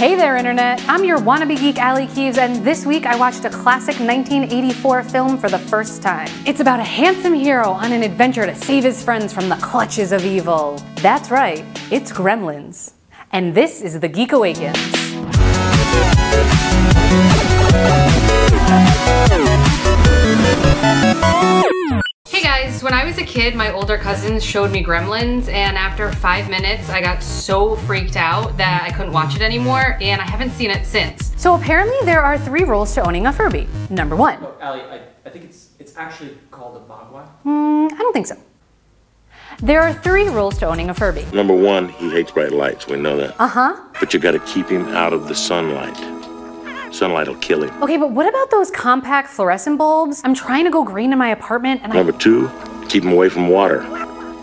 Hey there, Internet! I'm your wannabe geek Aly Keves, and this week I watched a classic 1984 film for the first time. It's about a handsome hero on an adventure to save his friends from the clutches of evil. That's right, it's Gremlins. And this is The Geek Awakens. A kid, my older cousins showed me Gremlins, and after five minutes, I got so freaked out that I couldn't watch it anymore, and I haven't seen it since. So apparently there are three rules to owning a Furby. Number one. Oh, Aly, I, I think it's it's actually called a Mogwai. Hmm, I don't think so. There are three rules to owning a Furby. Number one, he hates bright lights. We know that. Uh-huh. But you got to keep him out of the sunlight. Sunlight will kill him. Okay, but what about those compact fluorescent bulbs? I'm trying to go green in my apartment and I... Number two, keep him away from water.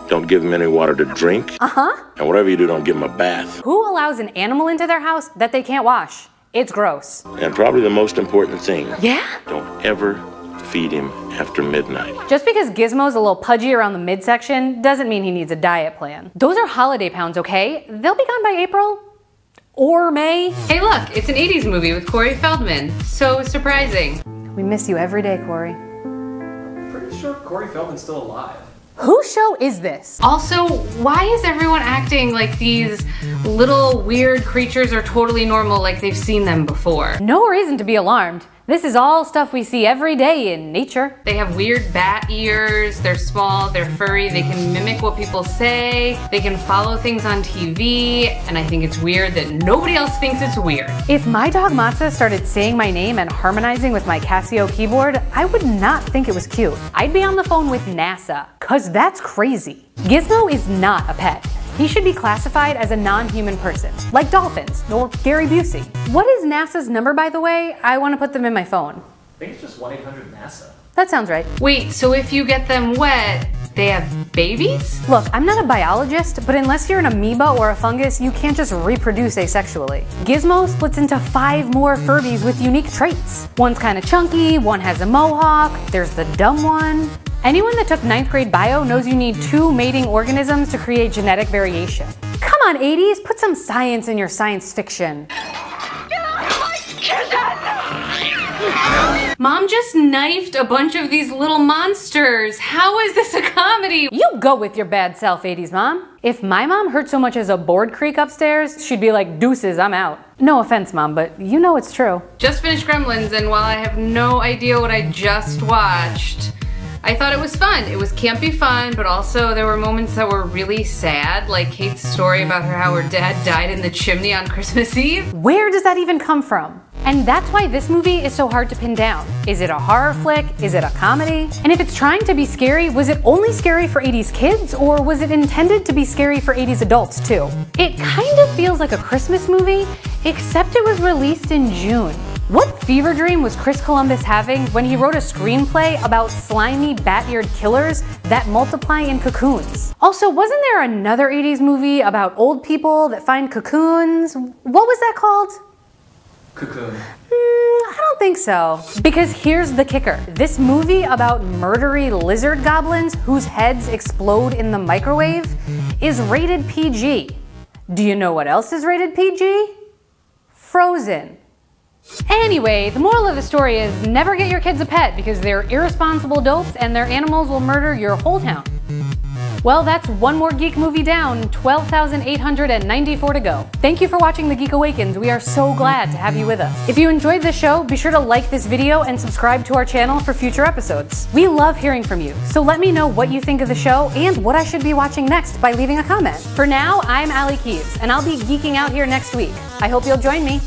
Don't give him any water to drink. Uh-huh. And whatever you do, don't give him a bath. Who allows an animal into their house that they can't wash? It's gross. And probably the most important thing, Yeah? don't ever feed him after midnight. Just because Gizmo's a little pudgy around the midsection doesn't mean he needs a diet plan. Those are holiday pounds, okay? They'll be gone by April or May. Hey look, it's an 80s movie with Corey Feldman. So surprising. We miss you every day, Corey. Pretty sure Corey Feldman's still alive. Whose show is this? Also, why is everyone acting like these little weird creatures are totally normal like they've seen them before? No reason to be alarmed. This is all stuff we see every day in nature. They have weird bat ears, they're small, they're furry, they can mimic what people say, they can follow things on TV, and I think it's weird that nobody else thinks it's weird. If my dog Matza started saying my name and harmonizing with my Casio keyboard, I would not think it was cute. I'd be on the phone with NASA, cause that's crazy. Gizmo is not a pet. He should be classified as a non-human person, like dolphins or Gary Busey. What NASA's number, by the way? I want to put them in my phone. I think it's just 1 800 NASA. That sounds right. Wait, so if you get them wet, they have babies? Look, I'm not a biologist, but unless you're an amoeba or a fungus, you can't just reproduce asexually. Gizmo splits into five more Furbies with unique traits. One's kind of chunky, one has a mohawk, there's the dumb one. Anyone that took ninth grade bio knows you need two mating organisms to create genetic variation. Come on, 80s, put some science in your science fiction. Mom just knifed a bunch of these little monsters. How is this a comedy? You go with your bad self, 80s mom. If my mom heard so much as a board creak upstairs, she'd be like, deuces, I'm out. No offense, mom, but you know it's true. Just finished Gremlins, and while I have no idea what I just watched, I thought it was fun. It was campy fun, but also there were moments that were really sad, like Kate's story about her how her dad died in the chimney on Christmas Eve. Where does that even come from? And that's why this movie is so hard to pin down. Is it a horror flick? Is it a comedy? And if it's trying to be scary, was it only scary for 80s kids or was it intended to be scary for 80s adults too? It kind of feels like a Christmas movie, except it was released in June. What fever dream was Chris Columbus having when he wrote a screenplay about slimy bat-eared killers that multiply in cocoons? Also, wasn't there another 80s movie about old people that find cocoons? What was that called? Cocoon. Mm, I don't think so. Because here's the kicker. This movie about murdery lizard goblins whose heads explode in the microwave is rated PG. Do you know what else is rated PG? Frozen. Anyway, the moral of the story is never get your kids a pet because they're irresponsible dopes and their animals will murder your whole town. Well, that's one more geek movie down, 12,894 to go. Thank you for watching The Geek Awakens. We are so glad to have you with us. If you enjoyed this show, be sure to like this video and subscribe to our channel for future episodes. We love hearing from you, so let me know what you think of the show and what I should be watching next by leaving a comment. For now, I'm Aly Keves, and I'll be geeking out here next week. I hope you'll join me.